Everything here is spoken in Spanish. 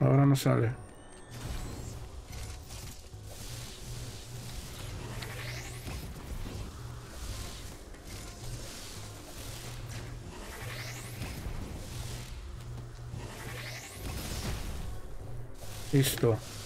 Ahora no sale. Listo.